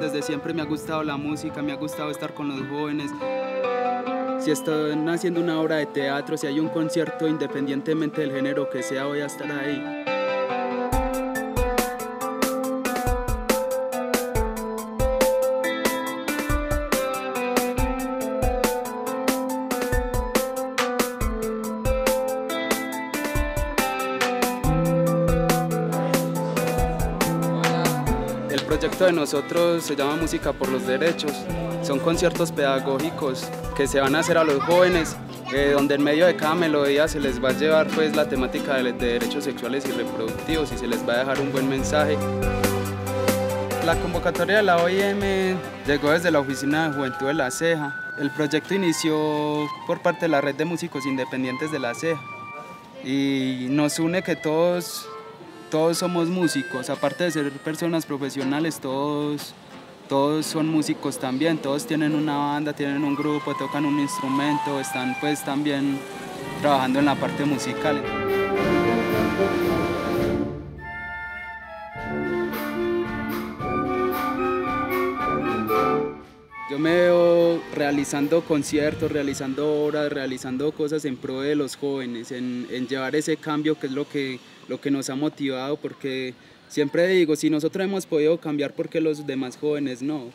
Desde siempre me ha gustado la música, me ha gustado estar con los jóvenes. Si están haciendo una obra de teatro, si hay un concierto, independientemente del género que sea, voy a estar ahí. Proyecto de nosotros se llama Música por los Derechos. Son conciertos pedagógicos que se van a hacer a los jóvenes, eh, donde en medio de cada melodía se les va a llevar pues, la temática de, de derechos sexuales y reproductivos y se les va a dejar un buen mensaje. La convocatoria de la OIM llegó desde la Oficina de Juventud de La Ceja. El proyecto inició por parte de la Red de Músicos Independientes de La Ceja y nos une que todos todos somos músicos, aparte de ser personas profesionales, todos, todos son músicos también, todos tienen una banda, tienen un grupo, tocan un instrumento, están pues también trabajando en la parte musical. Yo me veo realizando conciertos, realizando obras, realizando cosas en pro de los jóvenes, en, llevar ese cambio que es lo que lo que nos ha motivado, porque siempre digo, si nosotros hemos podido cambiar, ¿por qué los demás jóvenes no?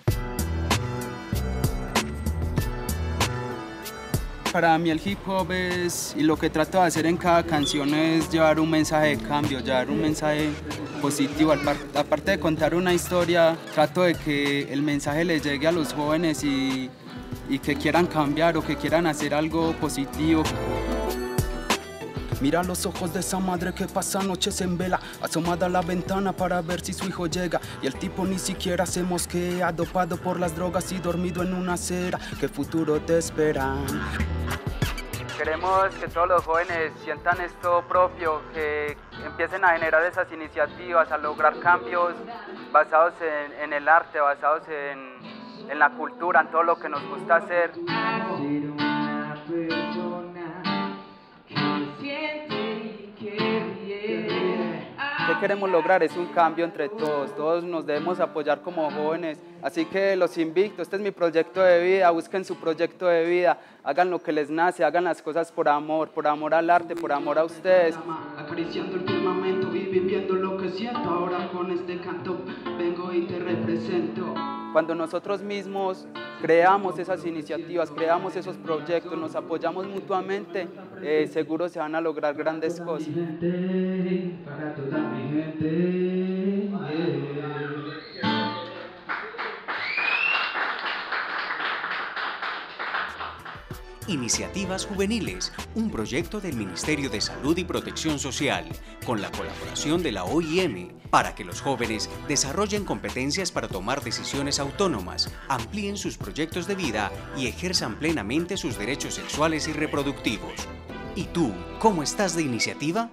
Para mí el hip hop es, y lo que trato de hacer en cada canción es llevar un mensaje de cambio, llevar un mensaje positivo. Aparte de contar una historia, trato de que el mensaje le llegue a los jóvenes y, y que quieran cambiar o que quieran hacer algo positivo. Mira los ojos de esa madre que pasa noches en vela, asomada a la ventana para ver si su hijo llega. Y el tipo ni siquiera se mosquea, dopado por las drogas y dormido en una acera. ¿Qué futuro te espera? Queremos que todos los jóvenes sientan esto propio, que empiecen a generar esas iniciativas, a lograr cambios basados en, el arte, basados en, en la cultura, en todo lo que nos gusta hacer. Queremos lograr? Es un cambio entre todos, todos nos debemos apoyar como jóvenes, así que los invito, este es mi proyecto de vida, busquen su proyecto de vida, hagan lo que les nace, hagan las cosas por amor, por amor al arte, por amor a ustedes. Acariciando el firmamento y viviendo lo que siento, ahora con este canto vengo y te represento. Cuando nosotros mismos creamos esas iniciativas, creamos esos proyectos, nos apoyamos mutuamente, eh, seguro se van a lograr grandes cosas. Iniciativas Juveniles, un proyecto del Ministerio de Salud y Protección Social, con la colaboración de la OIM, para que los jóvenes desarrollen competencias para tomar decisiones autónomas, amplíen sus proyectos de vida y ejerzan plenamente sus derechos sexuales y reproductivos. ¿Y tú, cómo estás de iniciativa?